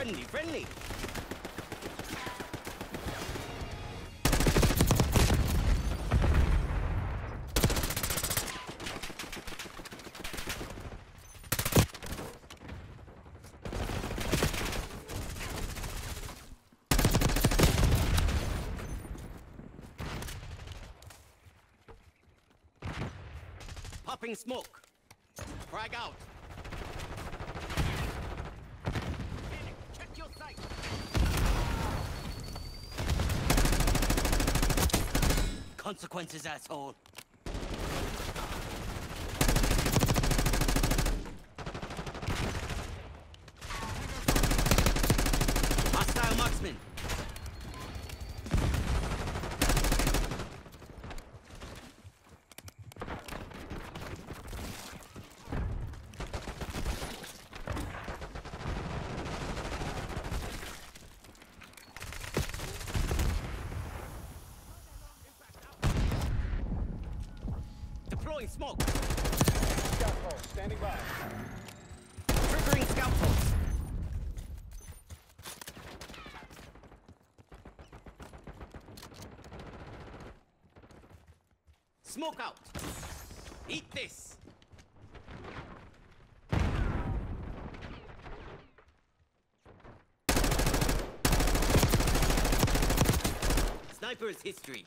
Friendly, friendly. Popping smoke. Frag out. Consequences, asshole. Hostile marksman. Deploying smoke. Scout pulse, standing by. Triggering scout pulse. Smoke out. Eat this. Sniper's history.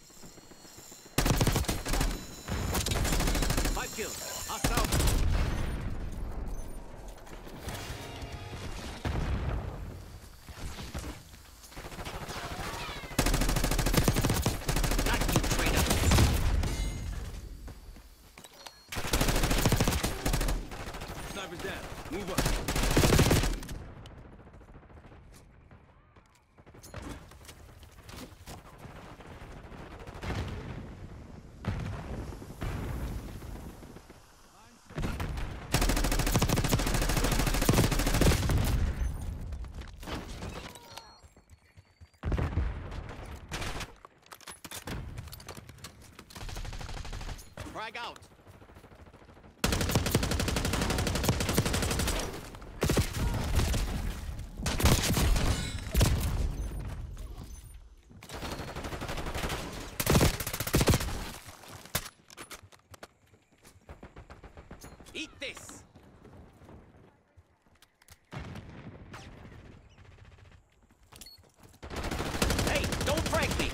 Five kills. Hostile. Move up. Frag out. Eat this. Hey, don't frag me.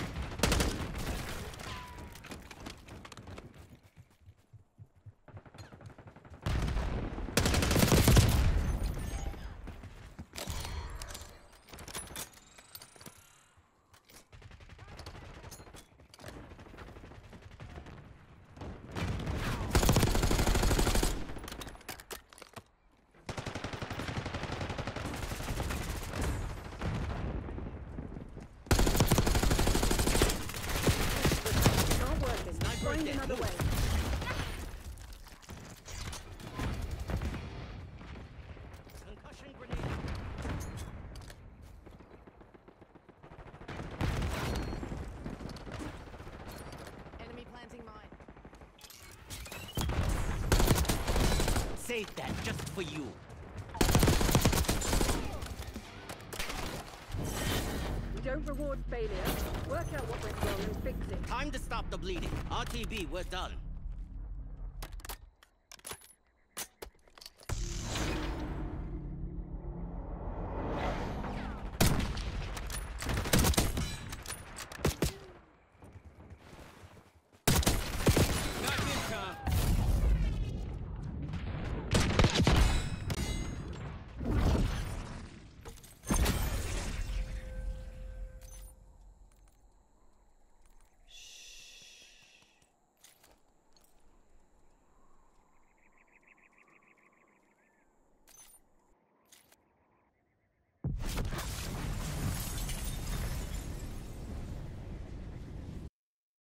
Not working. Sniper Find another way. Concussion grenade. Enemy planting mine. Save that just for you. Don't reward failure. Work out what went wrong and fix it. Time to stop the bleeding. RTB, we're done.